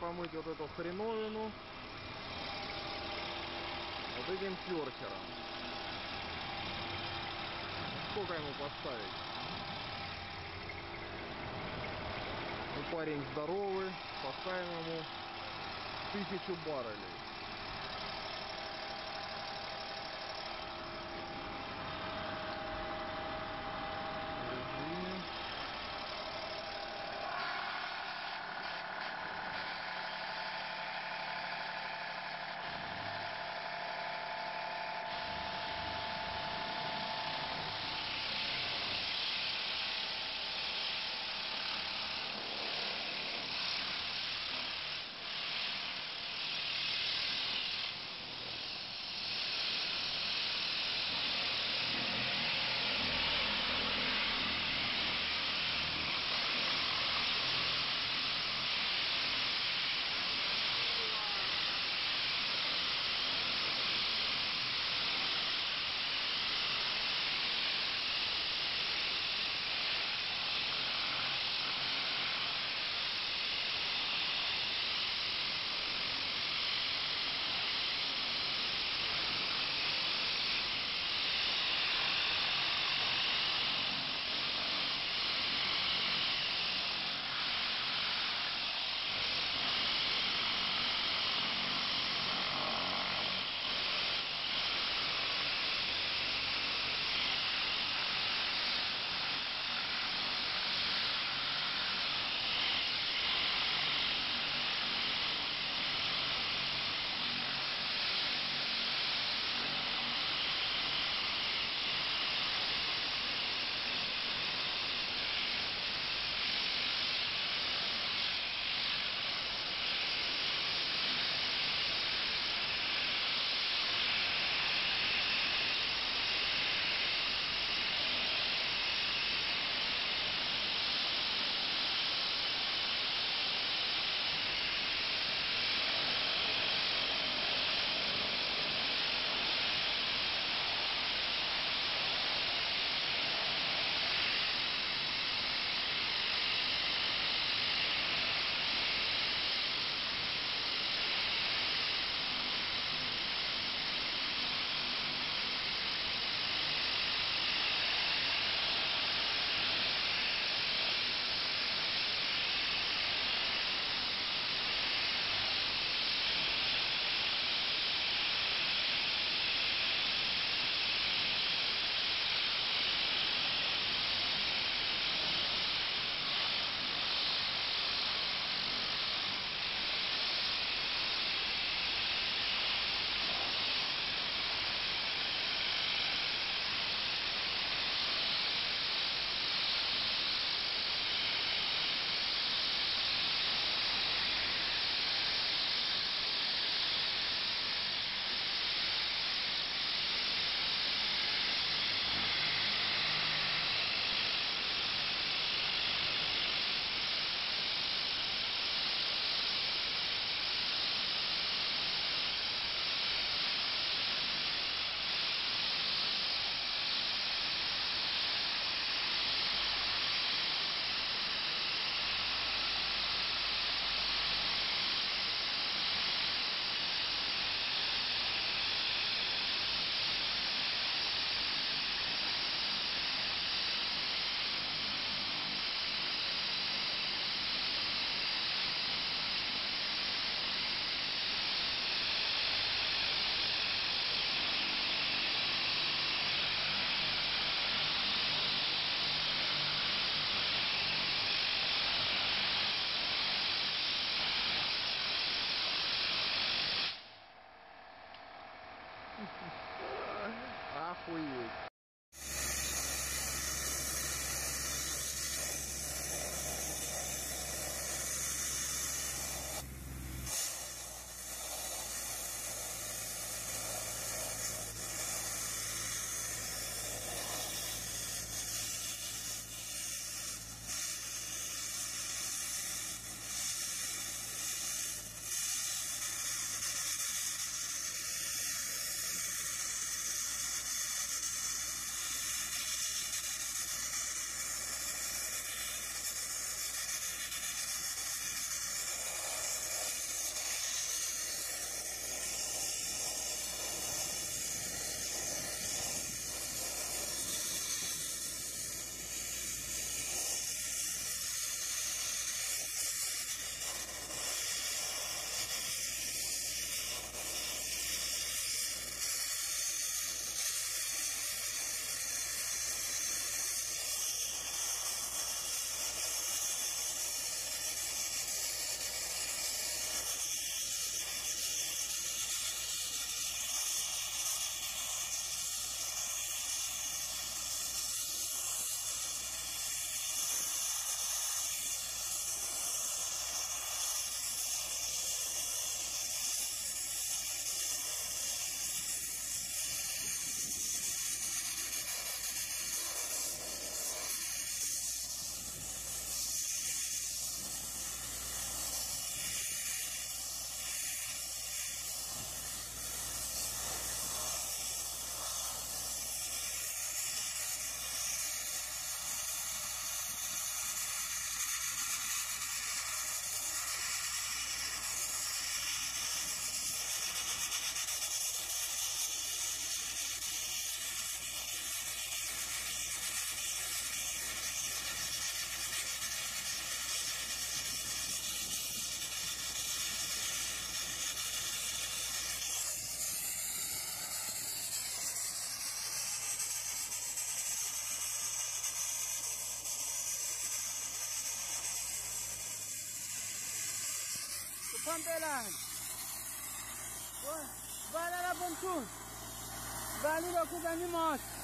помыть вот эту хреновину вот этим керхером. Сколько ему поставить? Ну, парень здоровый, поставим ему тысячу баррелей. برم بلند. بله ربون کن ولی را کن بنی ماست.